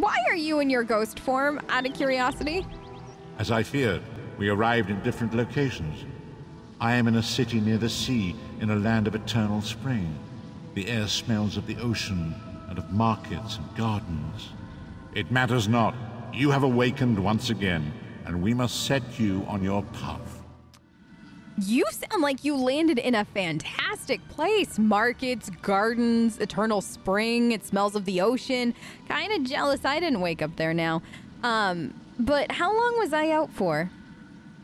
Why are you in your ghost form, out of curiosity? As I feared, we arrived in different locations. I am in a city near the sea, in a land of eternal spring. The air smells of the ocean and of markets and gardens. It matters not. You have awakened once again, and we must set you on your path. You sound like you landed in a fantastic place. Markets, gardens, eternal spring, it smells of the ocean. Kind of jealous I didn't wake up there now. Um, but how long was I out for?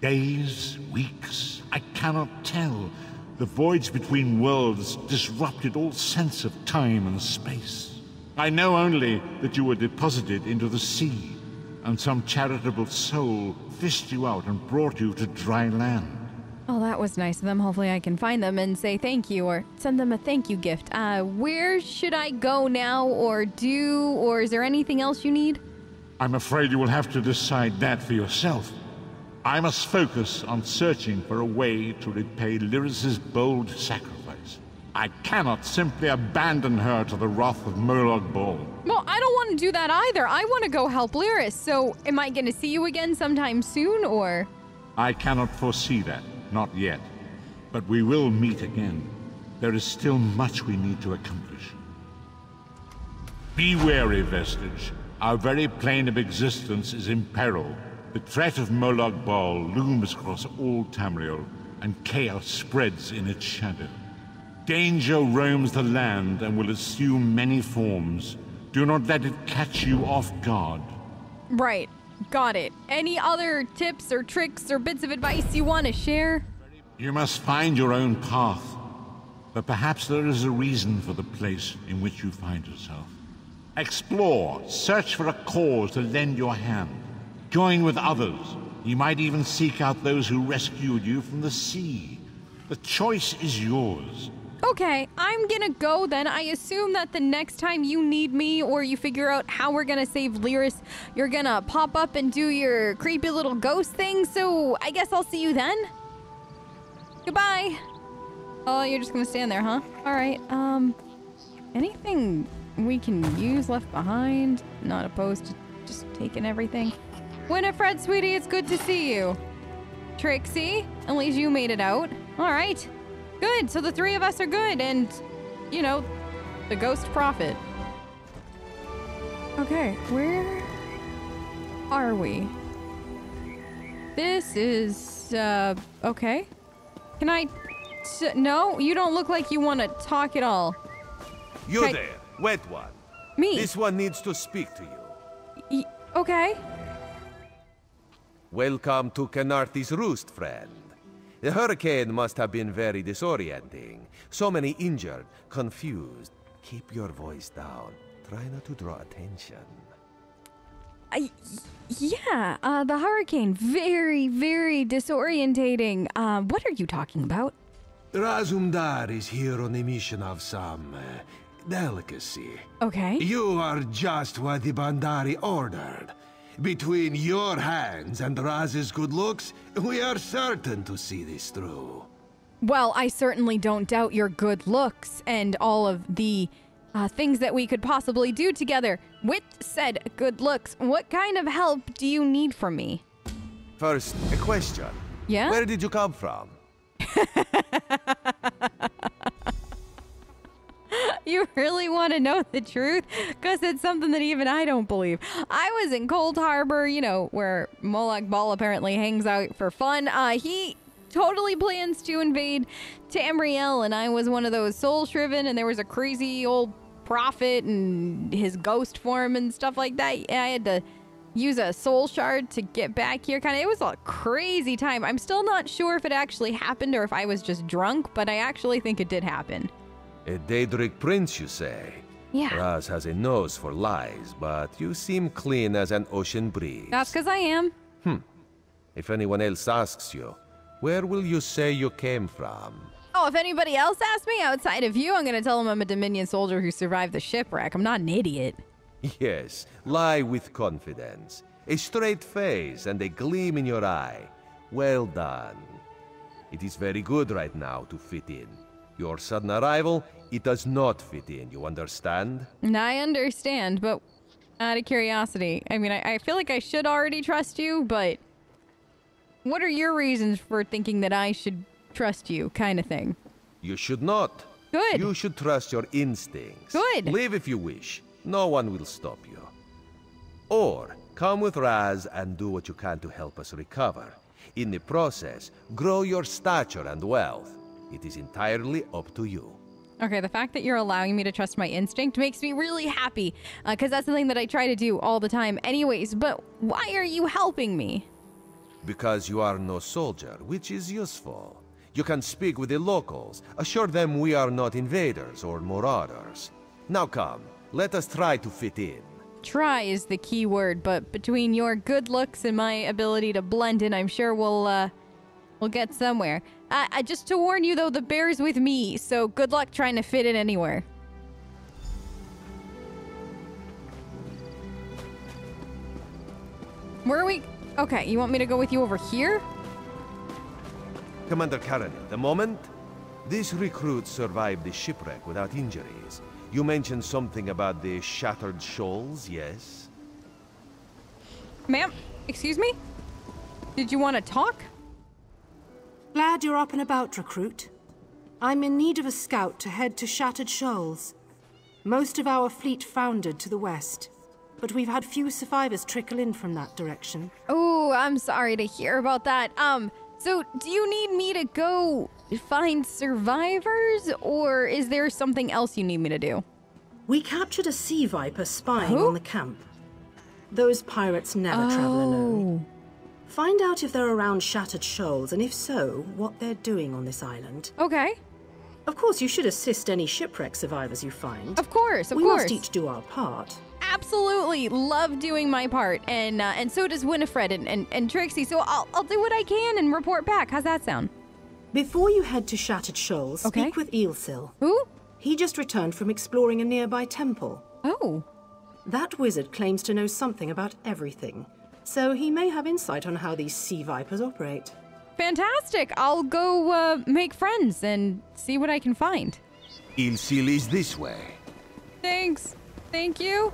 Days, weeks, I cannot tell. The voids between worlds disrupted all sense of time and space. I know only that you were deposited into the sea, and some charitable soul fished you out and brought you to dry land. Oh, that was nice of them. Hopefully, I can find them and say thank you or send them a thank you gift. Uh, where should I go now or do, or is there anything else you need? I'm afraid you will have to decide that for yourself. I must focus on searching for a way to repay Lyris's bold sacrifice. I cannot simply abandon her to the wrath of Molag Bal. Well, I don't want to do that either. I want to go help Lyris. So, am I going to see you again sometime soon, or? I cannot foresee that, not yet. But we will meet again. There is still much we need to accomplish. Be wary, Vestige. Our very plane of existence is in peril. The threat of Molag Bal looms across all Tamriel, and chaos spreads in its shadow. Danger roams the land and will assume many forms. Do not let it catch you off guard. Right. Got it. Any other tips or tricks or bits of advice you want to share? You must find your own path. But perhaps there is a reason for the place in which you find yourself. Explore, search for a cause to lend your hand. Join with others. You might even seek out those who rescued you from the sea. The choice is yours. Okay, I'm gonna go then. I assume that the next time you need me or you figure out how we're gonna save Lyris, you're gonna pop up and do your creepy little ghost thing, so I guess I'll see you then. Goodbye. Oh, you're just gonna stand there, huh? Alright, um, anything we can use left behind? Not opposed to just taking everything. Winifred, sweetie, it's good to see you. Trixie, at least you made it out. Alright. Good, so the three of us are good, and, you know, the ghost prophet. Okay, where are we? This is, uh, okay. Can I, no, you don't look like you want to talk at all. You Okay. there, wet one. Me? This one needs to speak to you. Y- okay. Welcome to Khenarthi's roost, friend. The hurricane must have been very disorienting. So many injured, confused. Keep your voice down. Try not to draw attention. I, yeah, uh, the hurricane, very, very disorientating. Uh, what are you talking about? Razum-dar is here on a mission of some uh, delicacy. Okay. You are just what the Baandari ordered. Between your hands and Raz's good looks, we are certain to see this through. Well, I certainly don't doubt your good looks and all of the uh, things that we could possibly do together. With said good looks, what kind of help do you need from me? First, a question. Yeah? Where did you come from? You really want to know the truth? Because it's something that even I don't believe. I was in Coldharbour, you know, where Molag Bal apparently hangs out for fun. Uh, he totally plans to invade Tamriel, and I was one of those soul shriven, and there was a crazy old prophet and his ghost form and stuff like that. I had to use a soul shard to get back here. Kind of, it was a crazy time. I'm still not sure if it actually happened or if I was just drunk, but I actually think it did happen. A Daedric prince, you say? Yeah. Raz has a nose for lies, but you seem clean as an ocean breeze. That's because I am. Hmm. If anyone else asks you, where will you say you came from? Oh, if anybody else asks me outside of you, I'm going to tell them I'm a Dominion soldier who survived the shipwreck. I'm not an idiot. Yes, lie with confidence. A straight face and a gleam in your eye. Well done. It is very good right now to fit in. Your sudden arrival, it does not fit in, you understand? I understand, but Out of curiosity. I mean, I, I feel like I should already trust you, but what are your reasons for thinking that I should trust you, kind of thing? You should not. Good. You should trust your instincts. Good. Leave if you wish. No one will stop you. Or come with Raz and do what you can to help us recover. In the process, grow your stature and wealth. It is entirely up to you. Okay, the fact that you're allowing me to trust my instinct makes me really happy, because that's something that I try to do all the time, anyways. But why are you helping me? Because you are no soldier, which is useful. You can speak with the locals, assure them we are not invaders or marauders. Now come, let us try to fit in. Try is the key word, but between your good looks and my ability to blend in, I'm sure we'll uh, we'll get somewhere. I, uh, just to warn you, though, the bear's with me, so good luck trying to fit in anywhere. Where are we? Okay, you want me to go with you over here? Commander Karen, the moment these recruits survived the shipwreck without injuries. You mentioned something about the shattered shoals, yes? Ma'am, excuse me? Did you want to talk? Glad you're up and about, recruit. I'm in need of a scout to head to Shattered Shoals. Most of our fleet foundered to the west, but we've had few survivors trickle in from that direction. Oh, I'm sorry to hear about that. Um, so do you need me to go find survivors, or is there something else you need me to do? We captured a sea viper spying Who? on the camp. Those pirates never travel alone. Find out if they're around Shattered Shoals, and if so, what they're doing on this island. Okay. Of course, you should assist any shipwreck survivors you find. Of course, of we course. We must each do our part. Absolutely love doing my part, and uh, and so does Winifred and, and, and Trixie. So I'll I'll do what I can and report back. How's that sound? Before you head to Shattered Shoals, Okay. speak with Ealcil. Who? He just returned from exploring a nearby temple. Oh, That wizard claims to know something about everything, so he may have insight on how these sea vipers operate. fantastic! I'll go uh, make friends and see what I can find. Ealcil is this way. Thanks. Thank you.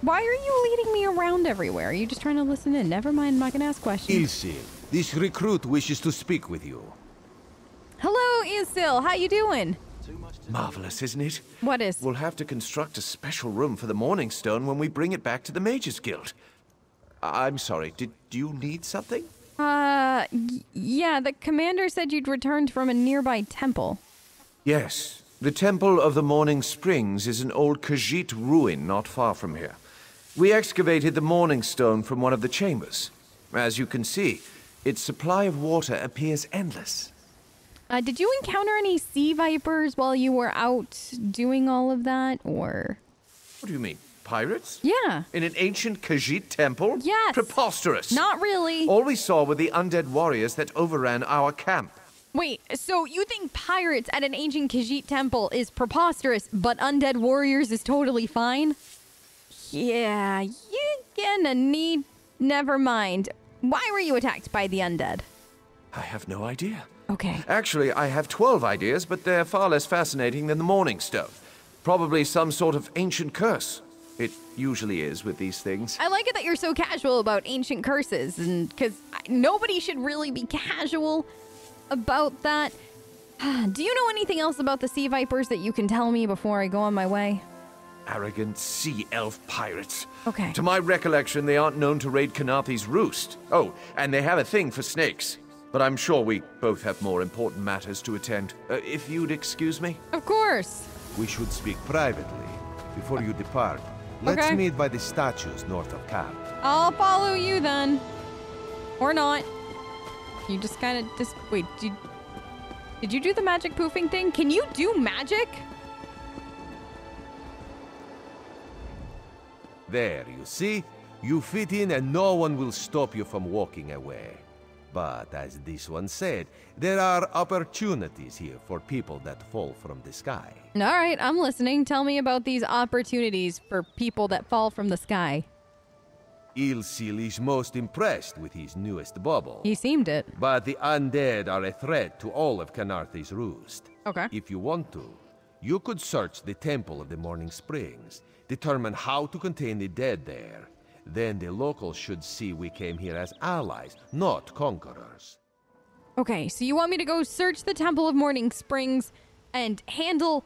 Why are you leading me around everywhere? Are you just trying to listen in? Never mind, I'm not gonna ask questions. Ealcil, this recruit wishes to speak with you. Hello, Isil. How you doing? Marvelous, isn't it? What is? We'll have to construct a special room for the Morning Stone when we bring it back to the Mages Guild. I'm sorry, did you need something? Uh, y- yeah, the commander said you'd returned from a nearby temple. Yes. The Temple of the Mourning Springs is an old Khajiit ruin not far from here. We excavated the Morning Stone from one of the chambers. As you can see, its supply of water appears endless. Uh, did you encounter any sea vipers while you were out doing all of that, or? What do you mean? Pirates? Yeah. In an ancient Khajiit temple? Yes. Preposterous. Not really. All we saw were the undead warriors that overran our camp. Wait, so you think pirates at an ancient Khajiit temple is preposterous, but undead warriors is totally fine? Yeah, you're gonna need. Never mind. Why were you attacked by the undead? I have no idea. Okay. Actually, I have 12 ideas, but they're far less fascinating than the Morning Stone. Probably some sort of ancient curse. It usually is with these things. I like it that you're so casual about ancient curses, and because nobody should really be casual about that. Do you know anything else about the sea vipers that you can tell me before I go on my way? Arrogant sea elf pirates. Okay. To my recollection, they aren't known to raid Khenarthi's roost. Oh, and they have a thing for snakes. But I'm sure we both have more important matters to attend. Uh, if you'd excuse me? Of course. We should speak privately before you depart. Let's Okay. meet by the statues north of camp. I'll follow you then. Or not. You just kind of just wait. Did, you, did you do the magic poofing thing? Can you do magic? There, you see? You fit in and no one will stop you from walking away. But as this one said, there are opportunities here for people that fall from the sky. All right, I'm listening. Tell me about these opportunities for people that fall from the sky. Ealcil is most impressed with his newest bubble. He seemed it. But the undead are a threat to all of Khenarthi's roost. Okay. If you want to, you could search the Temple of the Mourning Springs. determine how to contain the dead there. Then the locals should see we came here as allies, not conquerors. Okay, so you want me to go search the Temple of Mourning Springs and handle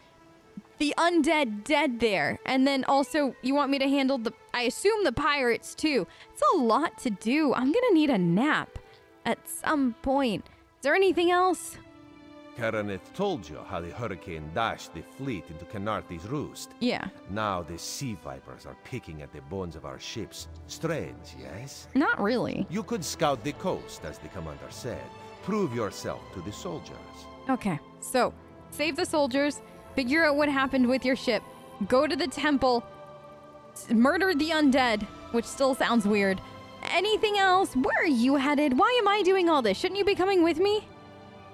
the undead dead there. And then also, you want me to handle the, I assume, the pirates too. It's a lot to do. I'm gonna need a nap at some point. Is there anything else? Karinith told you how the hurricane dashed the fleet into Khenarthi's roost. Yeah. Now the sea vipers are picking at the bones of our ships. Strange, yes? Not really. You could scout the coast, as the commander said. Prove yourself to the soldiers. Okay, so save the soldiers, figure out what happened with your ship, go to the temple, murder the undead, which still sounds weird. Anything else? Where are you headed? Why am I doing all this? Shouldn't you be coming with me?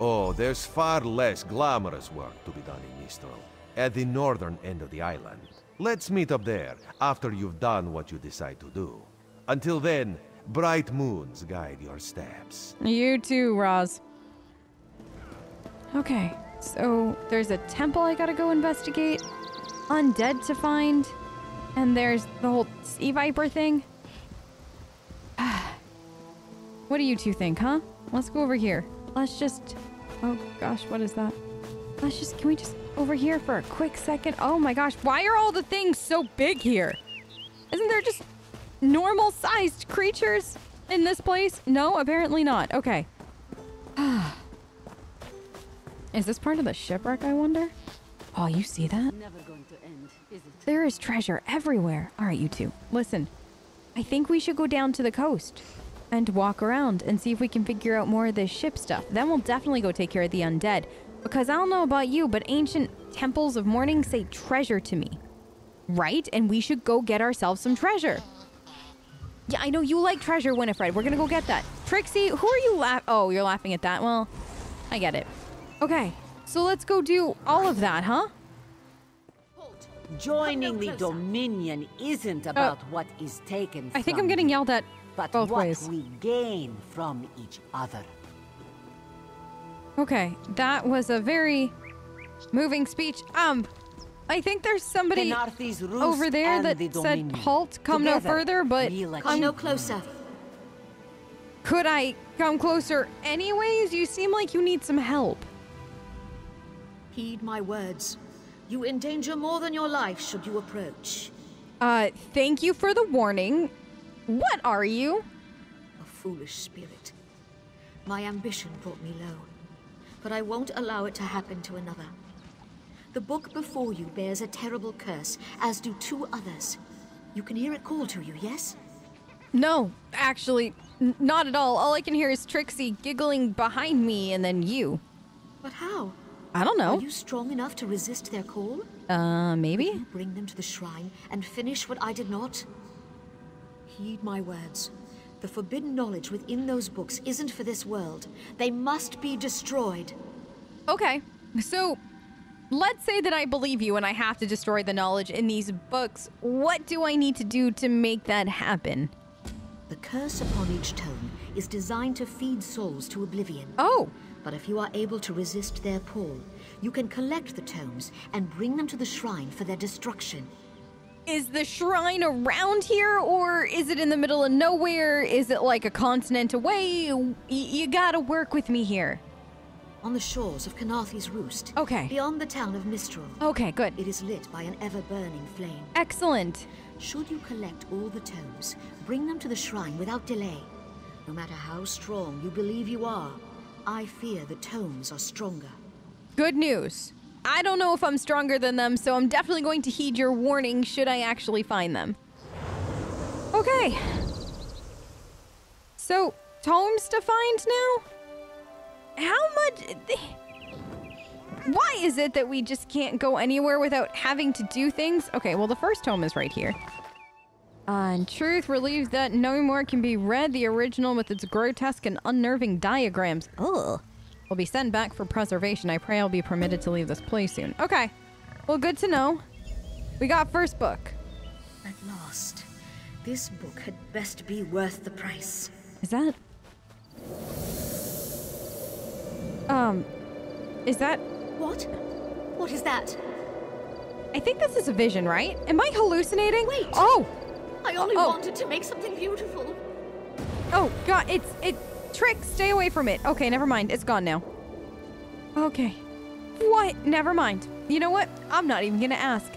Oh, there's far less glamorous work to be done in Mistral, at the northern end of the island. Let's meet up there after you've done what you decide to do. Until then, bright moons guide your steps. You too, Roz. Okay, so there's a temple I gotta go investigate, undead to find, and there's the whole sea viper thing. what do you two think, huh? Let's go over here. Let's just. Oh gosh, what is that? Let's just. Can we just over here for a quick second? Oh my gosh, why are all the things so big here? Isn't there just normal sized creatures in this place? No, apparently not. Okay. is this part of the shipwreck, I wonder? Oh, you see that? Never going to end, is it? There is treasure everywhere. All right, you two, listen. I think we should go down to the coast and walk around and see if we can figure out more of this ship stuff. Then we'll definitely go take care of the undead. Because I don't know about you, but ancient temples of morning say treasure to me. Right? And we should go get ourselves some treasure. Yeah, I know you like treasure, Winifred. We're gonna go get that. Trixie, who are you laugh? Oh, you're laughing at that. Well, I get it. Okay, so let's go do all of that, huh? Joining the Dominion isn't about what is taken I think from I'm getting yelled at but both what ways. we gain from each other. Okay, that was a very moving speech. Um, I think there's somebody Khenarthi's roost over there that the said halt, come no further, but we'll Come no closer. could I come closer anyways? You seem like you need some help. Heed my words. You endanger more than your life should you approach. Uh, thank you for the warning. What are you? A foolish spirit. My ambition brought me low, but I won't allow it to happen to another. The book before you bears a terrible curse, as do two others. You can hear it call to you, yes? No, actually, not at all. All I can hear is Trixie giggling behind me and then you. But how? I don't know. Are you strong enough to resist their call? Uh, maybe? Bring them to the shrine and finish what I did not? Heed my words. The forbidden knowledge within those books isn't for this world. They must be destroyed. Okay, so let's say that I believe you and I have to destroy the knowledge in these books. What do I need to do to make that happen? The curse upon each tome is designed to feed souls to oblivion. Oh, But if you are able to resist their pull, you can collect the tomes and bring them to the shrine for their destruction. Is the shrine around here or is it in the middle of nowhere? Is it like a continent away? Y- you gotta work with me here. On the shores of Khenarthi's Roost. Okay. Beyond the town of Mistral. Okay, good. It is lit by an ever-burning flame. Excellent. Should you collect all the tomes, bring them to the shrine without delay. No matter how strong you believe you are, I fear the tomes are stronger. Good news. I don't know if I'm stronger than them, so I'm definitely going to heed your warning should I actually find them. Okay. So, tomes to find now? How much. Why is it that we just can't go anywhere without having to do things? Okay, well, the first tome is right here. Uh, in truth, relieves that no more can be read. The original with its grotesque and unnerving diagrams. Ugh. Will be sent back for preservation. I pray I'll be permitted to leave this place soon. Okay. Well, good to know. We got first book. At last, this book had best be worth the price. Is that? Um, is that? What? What is that? I think this is a vision, right? Am I hallucinating? Wait. Oh! I only Oh. wanted to make something beautiful. Oh, God, it's, it, Trick, stay away from it. Okay, never mind. It's gone now. Okay. What? Never mind. You know what? I'm not even gonna ask.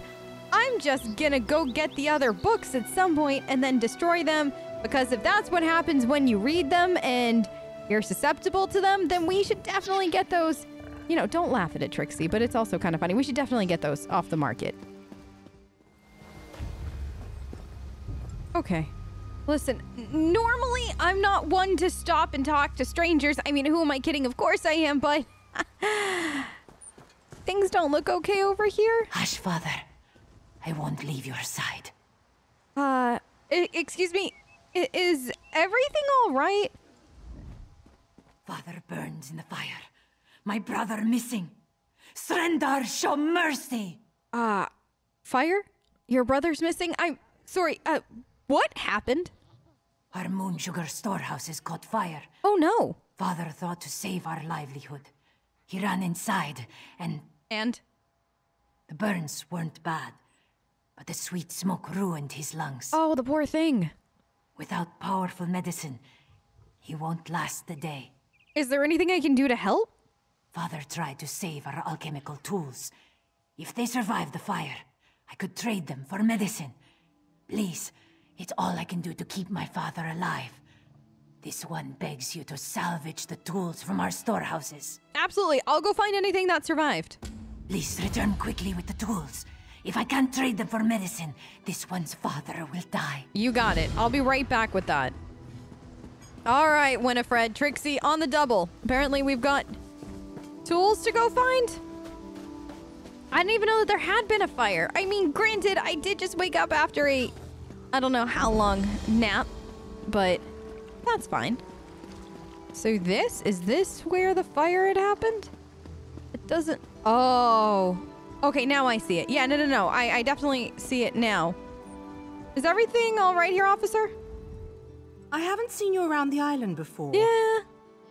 I'm just gonna go get the other books at some point and then destroy them because if that's what happens when you read them and you're susceptible to them, then we should definitely get those. You know, don't laugh at it, Trixie, but it's also kind of funny. We should definitely get those off the market. Okay. Listen, normally I'm not one to stop and talk to strangers. I mean, who am I kidding? Of course I am, but things don't look okay over here. Hush, father. I won't leave your side. Uh, I- excuse me. I- is everything all right? Father burns in the fire. My brother missing. S'rendarr, show mercy! Uh, fire? Your brother's missing? I'm sorry. Uh, what happened? Our moon sugar storehouse has caught fire. Oh no. Father thought to save our livelihood. He ran inside, and And the burns weren't bad. But the sweet smoke ruined his lungs. oh, the poor thing. Without powerful medicine, he won't last the day. Is there anything I can do to help? Father tried to save our alchemical tools. If they survive the fire, I could trade them for medicine. Please, it's all I can do to keep my father alive. This one begs you to salvage the tools from our storehouses. Absolutely. I'll go find anything that survived. Please return quickly with the tools. If I can't trade them for medicine, this one's father will die. You got it. I'll be right back with that. All right, Winifred, Trixie, on the double. Apparently, we've got tools to go find. I didn't even know that there had been a fire. I mean, granted, I did just wake up after a, I don't know how long nap, but that's fine. So this is this where the fire had happened? It doesn't. Oh, okay. Now I see it. Yeah, no, no, no. I, I definitely see it now. Is everything all right here, officer? I haven't seen you around the island before. Yeah.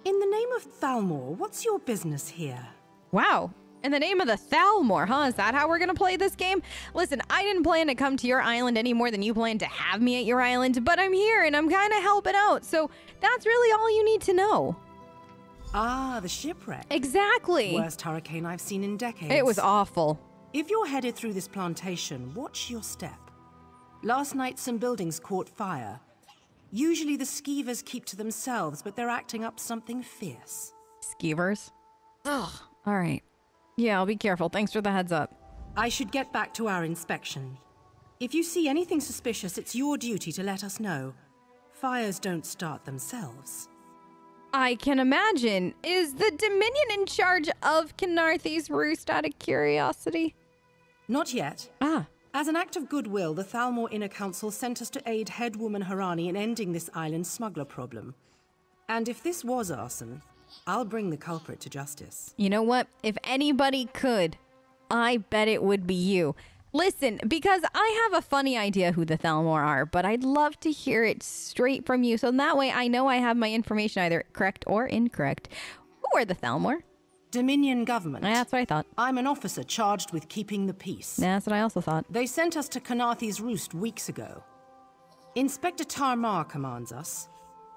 In the name of Thalmor, what's your business here? Wow. In the name of the Thalmor, huh? Is that how we're gonna play this game? Listen, I didn't plan to come to your island any more than you planned to have me at your island, but I'm here and I'm kind of helping out, so that's really all you need to know. Ah, the shipwreck. Exactly. Worst hurricane I've seen in decades. It was awful. If you're headed through this plantation, watch your step. Last night, some buildings caught fire. Usually the skeevers keep to themselves, but they're acting up something fierce. Skeevers. Ugh. All right. Yeah, I'll be careful. Thanks for the heads up. I should get back to our inspection. If you see anything suspicious, it's your duty to let us know. Fires don't start themselves. I can imagine. Is the Dominion in charge of Khenarthi's roost out of curiosity? Not yet. Ah. As an act of goodwill, the Thalmor Inner Council sent us to aid head woman Harani in ending this island smuggler problem. And if this was arson, I'll bring the culprit to justice. You know what? If anybody could, I bet it would be you. Listen, because I have a funny idea who the Thalmor are, but I'd love to hear it straight from you so that way I know I have my information either correct or incorrect. Who are the Thalmor? Dominion government. That's what I thought. I'm an officer charged with keeping the peace. That's what I also thought. They sent us to Khenarthi's roost weeks ago. Inspector Tarmar commands us.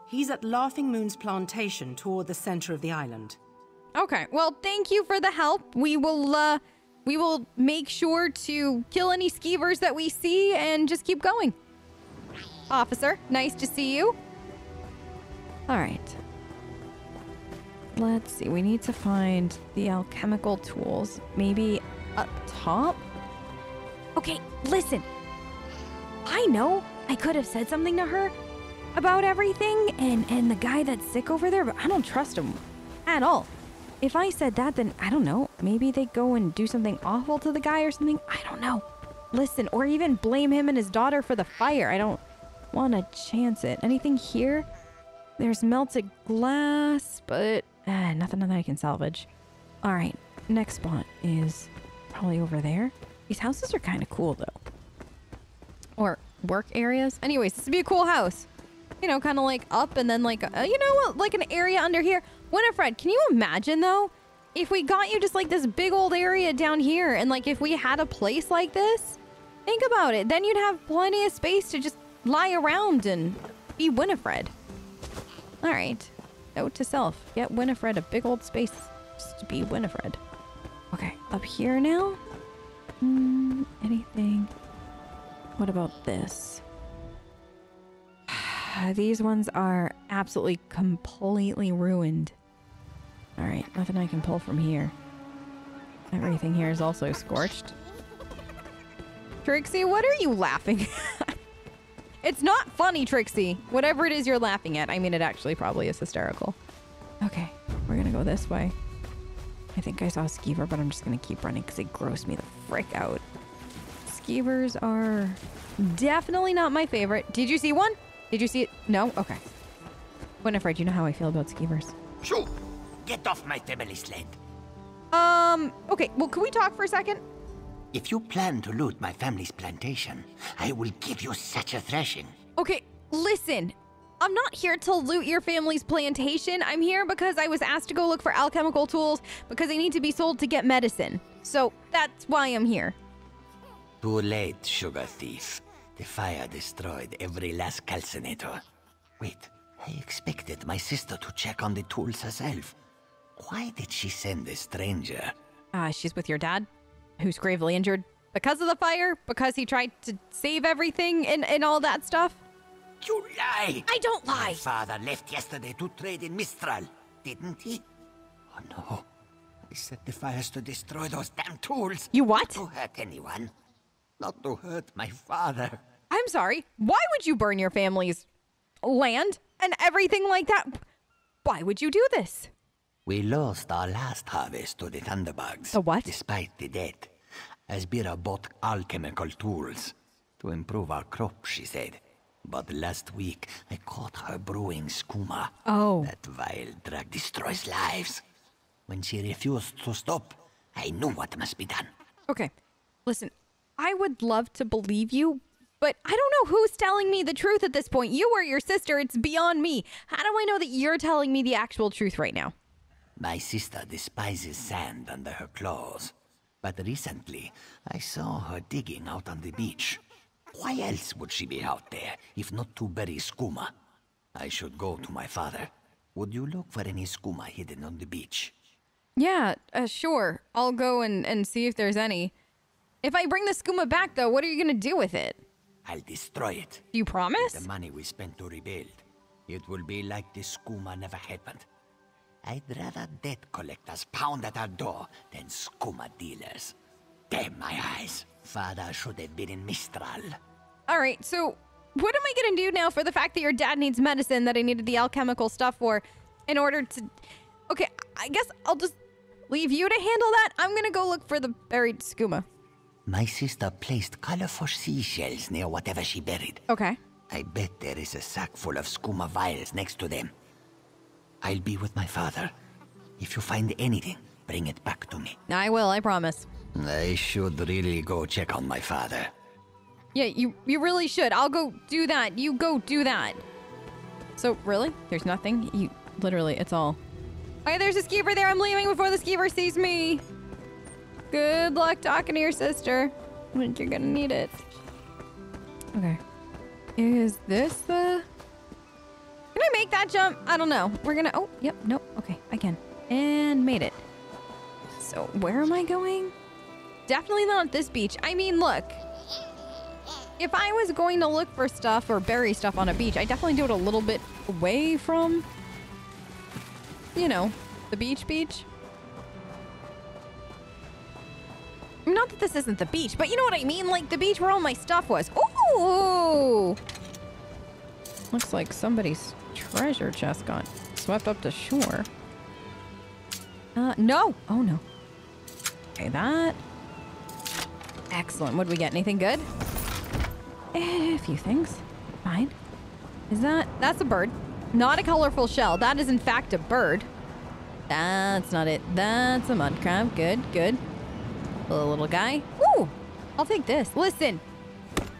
He's at Laughing Moon's plantation toward the center of the island. Okay. Well, thank you for the help. We will uh we will make sure to kill any skeevers that we see and just keep going. Officer, nice to see you. All right. Let's see. We need to find the alchemical tools. Maybe up top? Okay, listen. I know I could have said something to her about everything and and the guy that's sick over there, but I don't trust him at all. If I said that, then I don't know. Maybe they go and do something awful to the guy or something. I don't know. Listen, or even blame him and his daughter for the fire. I don't want to chance it. Anything here? There's melted glass, but uh, nothing that I can salvage. All right, next spot is probably over there. These houses are kind of cool though. Or work areas. Anyways, this would be a cool house. You know, kind of like up and then like, uh, you know what, like an area under here. Winifred, can you imagine though if we got you just like this big old area down here, and like if we had a place like this, think about it. Then you'd have plenty of space to just lie around and be Winifred. All right. Note to self: get Winifred a big old space to be Winifred. Okay, up here now. Hmm, anything? What about this? Uh, these ones are absolutely completely ruined. All right, nothing I can pull from here. Everything here is also scorched. Trixie, what are you laughing at? it's not funny, Trixie. Whatever it is you're laughing at. I mean, it actually probably is hysterical. Okay, we're gonna go this way. I think I saw a skeever, but I'm just gonna keep running because it grossed me the frick out. Skeevers are definitely not my favorite. Did you see one? Did you see it? No? Okay. Winifred, you know how I feel about skeevers. Shoo! Get off my family's land. Um, okay, well, can we talk for a second? If you plan to loot my family's plantation, I will give you such a thrashing. Okay, listen. I'm not here to loot your family's plantation. I'm here because I was asked to go look for alchemical tools because they need to be sold to get medicine. So that's why I'm here. Too late, sugar thief. The fire destroyed every last calcinator. Wait, I expected my sister to check on the tools herself. Why did she send a stranger? Uh, she's with your dad, who's gravely injured because of the fire, because he tried to save everything and, and all that stuff. You lie! I don't lie! My father left yesterday to trade in Mistral, didn't he? Oh no. I set the fires to destroy those damn tools. You what? To hurt anyone. Not to hurt my father. I'm sorry. Why would you burn your family's land and everything like that? Why would you do this? We lost our last harvest to the Thunderbugs. The what? Despite the debt. Asbira bought alchemical tools. To improve our crop, she said. But last week, I caught her brewing skooma. Oh. That vile drug destroys lives. When she refused to stop, I knew what must be done. Okay, listen, I would love to believe you, but I don't know who's telling me the truth at this point. You or your sister, it's beyond me. How do I know that you're telling me the actual truth right now? My sister despises sand under her claws. But recently, I saw her digging out on the beach. Why else would she be out there, if not to bury skooma? I should go to my father. Would you look for any skooma hidden on the beach? Yeah, uh, sure. I'll go and, and see if there's any. If I bring the skooma back, though, what are you gonna do with it? I'll destroy it. You promise? The money we spent to rebuild. It will be like the skooma never happened. I'd rather debt collectors pound at our door than skooma dealers. Damn my eyes. Father should have been in Mistral. All right, so what am I gonna do now for the fact that your dad needs medicine that I needed the alchemical stuff for in order to. Okay, I guess I'll just leave you to handle that. I'm gonna go look for the buried skooma. My sister placed colorful seashells near whatever she buried. Okay. I bet there is a sack full of skooma vials next to them. I'll be with my father. If you find anything, bring it back to me. I will, I promise. I should really go check on my father. Yeah, you you really should. I'll go do that. You go do that. So really, there's nothing. You literally, it's all. Oh, okay, there's a skeever there. I'm leaving before the skeever sees me. Good luck talking to your sister. But you're gonna need it. Okay. Is this the? Can I make that jump? I don't know. We're gonna. Oh, yep. Nope. Okay, I can. And made it. So where am I going? Definitely not this beach. I mean, look. If I was going to look for stuff or bury stuff on a beach, I definitely do it a little bit away from, you know, the beach beach. Not that this isn't the beach, but you know what I mean? Like the beach where all my stuff was. Ooh! Looks like somebody's treasure chest got swept up to shore. Uh, no! Oh no. Okay, that. Excellent. Would we get? Anything good? A few things. Fine. Is that... That's a bird. Not a colorful shell. That is in fact a bird. That's not it. That's a mud crab. Good, good. Hello, little guy. Ooh! I'll take this. Listen.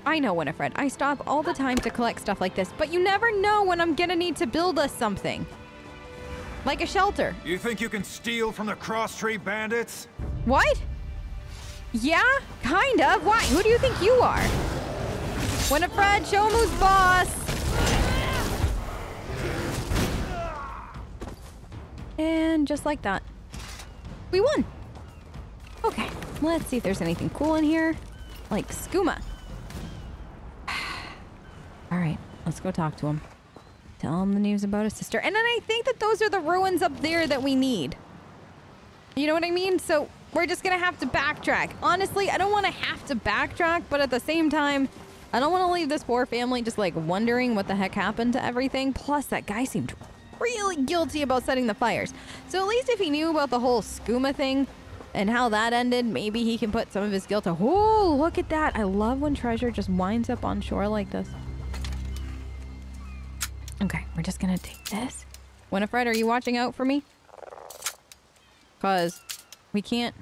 I know, Winifred. I stop all the time to collect stuff like this, but you never know when I'm gonna need to build us something. Like a shelter. You think you can steal from the Cross Tree Bandits? What? Yeah, kind of. Why? Who do you think you are? Winifred, show him who's boss. And just like that, we won. Okay, let's see if there's anything cool in here. Like skooma. All right, let's go talk to him. Tell him the news about his sister. And then I think that those are the ruins up there that we need. You know what I mean? So we're just gonna have to backtrack. Honestly, I don't want to have to backtrack, but at the same time, I don't want to leave this poor family just like wondering what the heck happened to everything. Plus, that guy seemed really guilty about setting the fires. So at least if he knew about the whole skooma thing and how that ended, maybe he can put some of his guilt to. Oh, look at that! I love when treasure just winds up on shore like this. Okay, we're just gonna take this. Winifred, are you watching out for me? Cause we can't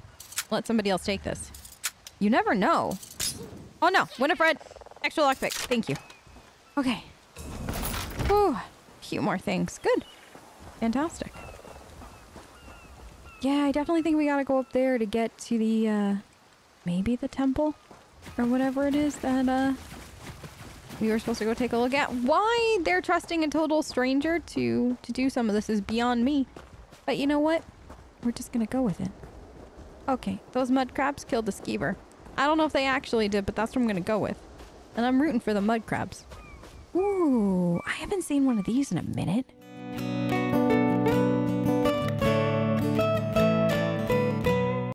let somebody else take this. You never know. Oh no, Winifred, extra lockpick. Thank you. Okay. Whew. A few more things. Good. Fantastic. Yeah, I definitely think we gotta go up there to get to the, uh, maybe the temple? Or whatever it is that, uh, we were supposed to go take a look at. Why they're trusting a total stranger to, to do some of this is beyond me. But you know what? We're just gonna go with it. Okay, those mud crabs killed the skeever. I don't know if they actually did, but that's what I'm gonna go with. And I'm rooting for the mud crabs. Ooh, I haven't seen one of these in a minute.